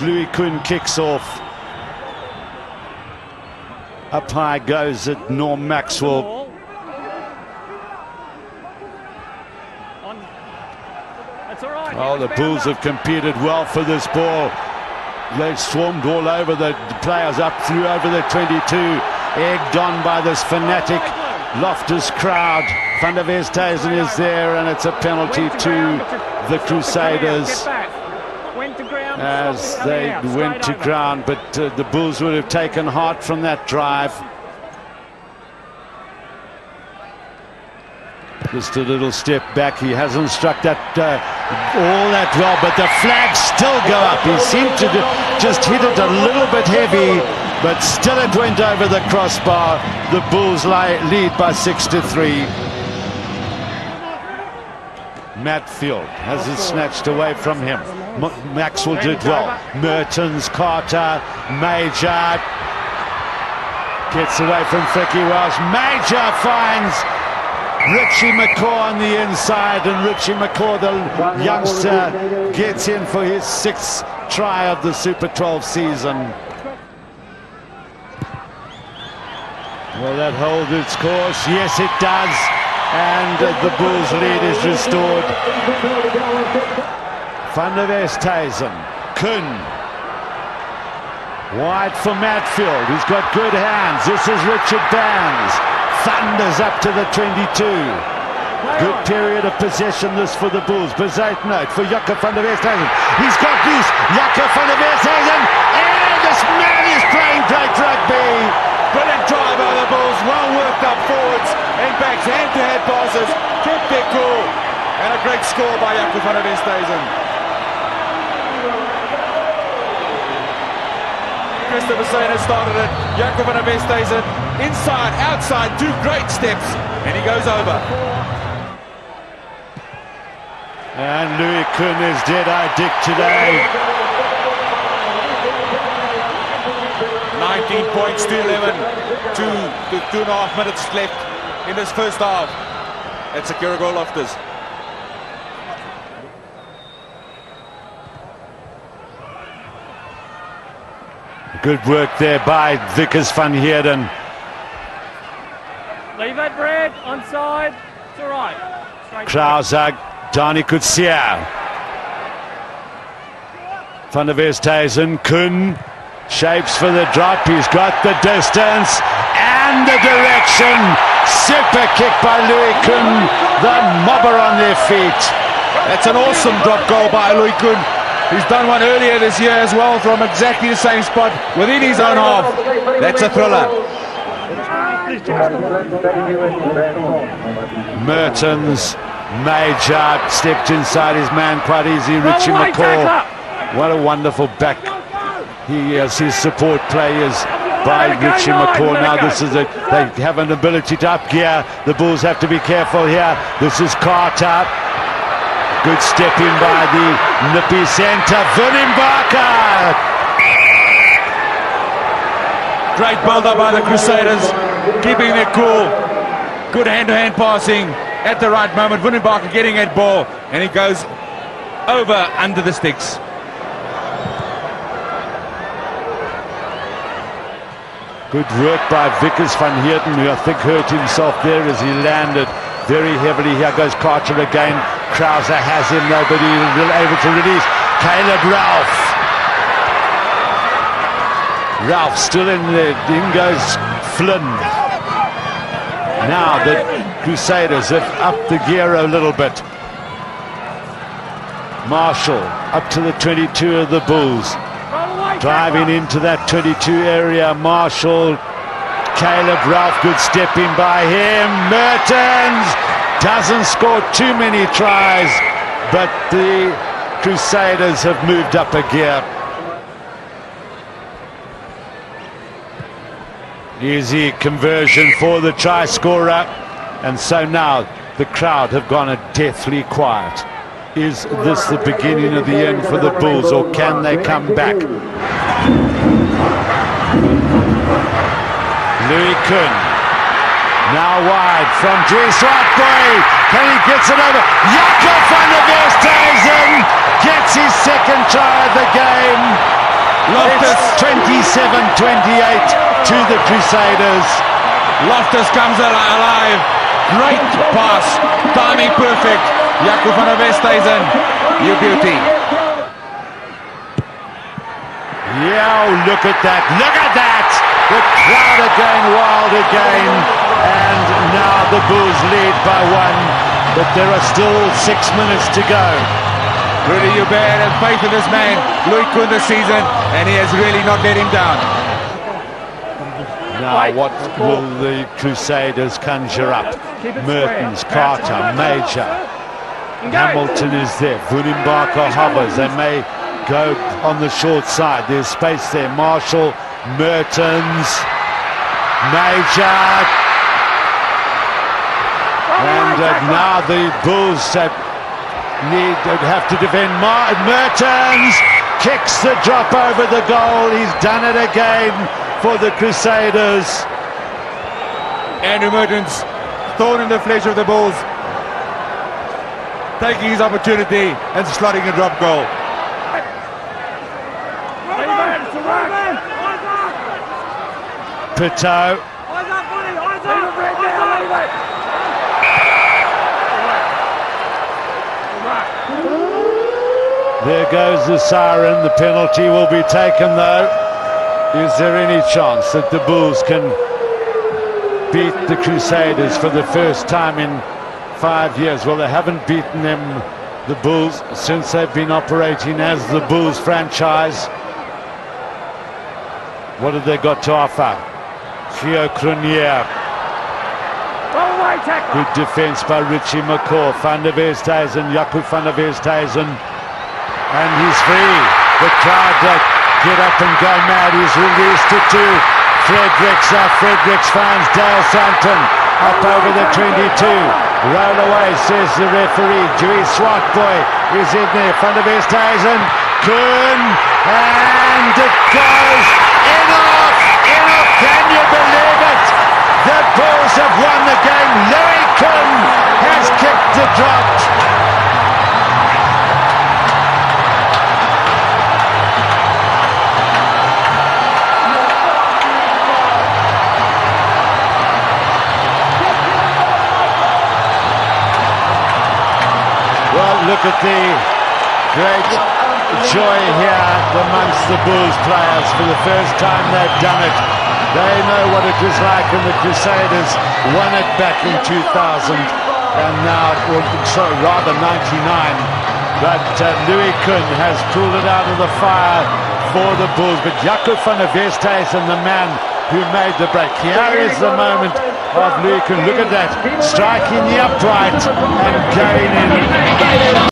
Louis Koen kicks off. Up high goes it Norm Maxwell. Oh, the Bulls have competed well for this ball. They swarmed all over the players up through over the 22, egged on by this fanatic Loftus crowd. Van der Westhuizen is there, and it's a penalty to the Crusaders as they went to ground. But uh, the Bulls would have taken heart from that drive. Just a little step back. He hasn't struck that uh, all that well, but the flags still go up. He seemed to just hit it a little bit heavy, but still it went over the crossbar. The Bulls lead by six to three. Matfield has it snatched away from him. M Maxwell did well. Mehrtens, Carter, Mauger gets away from Frikkie Welsh. Mauger finds Richie McCaw on the inside, and Richie McCaw, the youngster, gets in for his sixth try of the Super 12 season. Will that hold its course? Yes, it does. And the Bulls' lead is restored. Van der Westhuizen, Koen. Wide for Matfield, who's got good hands. This is Richard Bands thunders up to the 22. Good period of possession this for the Bulls. Bezait note for Jaco van der Westhuyzen. He's got loose. Jaco van der Westhuyzen. And this man is playing great rugby. Brilliant drive by the Bulls. Well worked up forwards and backs. hand-to-head passes. Kept their cool. And a great score by Jaco van der. Christopher Sainer started it. Jaco van der inside, outside, two great steps, and he goes over. And Louis Koen is dead eye dick today. 19 points to 11. Two, two, two and a half minutes left in this first half. It's a Kira Loftus. Good work there by Wikus van Heerden. Leave it, Brad. Onside. It's all right. Krauser, Danie Coetzee. Van der Westhuizen, Koen shapes for the drop. He's got the distance and the direction. Super kick by Louis Koen. The mobber on their feet. That's an awesome drop goal by Louis Koen. He's done one earlier this year as well from exactly the same spot within his own half. That's a thriller. Mehrtens, Mauger stepped inside his man quite easy. Richie McCaw. What a wonderful back. He has his support players by Richie McCaw. Now this is a, they have an ability to up gear. The Bulls have to be careful here. This is Carter. Good step in by the nippy centre, Barker. Great build-up by the Crusaders, keeping their cool. Good hand-to-hand -hand passing at the right moment. Barker getting that ball, and he goes over under the sticks. Good work by Wikus van Heerden, who I think hurt himself there as he landed very heavily. Here goes Carter again. Krauser has him he's able to release. Caleb Ralph. Ralph still in there. In goes Flynn. Now the Crusaders have upped the gear a little bit. Marshall up to the 22 of the Bulls. Driving into that 22 area. Marshall Caleb Ralph, good step in by him. Mehrtens doesn't score too many tries, but the Crusaders have moved up a gear. Easy conversion for the try scorer. And so now the crowd have gone a deathly quiet. Is this the beginning of the end for the Bulls or can they come back? Louis Koen. Now wide from Dries Rockboy. Can he gets it over? Jaco van der gets his second try of the game. Loftus, 27-28 to the Crusaders. Loftus comes alive. Great pass. Timing perfect. Jaco van der. You beauty. Yeah, look at that. Look at that. The crowd again, wild again. And now the Bulls lead by one. But there are still six minutes to go. Rudy Joubert has faith in this man, Louis Koen this season, and he has really not let him down. Now, what will the Crusaders conjure up? Mehrtens, Carter, Mauger. Hamilton is there. Vunibaka hovers. They may go on the short side. There's space there. Marshall, Mehrtens, Mauger. And uh, now the Bulls have need have to defend. Mar Mehrtens kicks the drop over the goal. He's done it again for the Crusaders. Andrew Mehrtens, thorn in the flesh of the Bulls, taking his opportunity and slotting a drop goal. There goes the siren. The penalty will be taken, though. Is there any chance that the Bulls can beat the Crusaders for the first time in five years? Well, they haven't beaten them, the Bulls, since they've been operating as the Bulls franchise. What have they got to offer? Geo Cronje. Good defence by Richie McCaw. Van der Westhuizen, Jaco van der Westhuyzen. And he's free. The crowd uh, get up and go mad. He's released it to Fredericks. Uh, Fredericks finds Dale Santon up over the 22. Roll away, says the referee. Dewey Swartboy is in there. Van der Westhuizen. Koen. And it goes you believe it? The Bulls have won the game. Louis Koen has kicked the drop. Well look at the great joy here amongst the Bulls players. For the first time they've done it. They know what it was like when the Crusaders won it back in 2000 and now, well, sorry, rather 99. But uh, Louis Koen has pulled it out of the fire for the Bulls. But Jaco van der Westhuyzen, the man who made the break. Here is the moment of Louis Koen. Look at that, striking the upright and going in.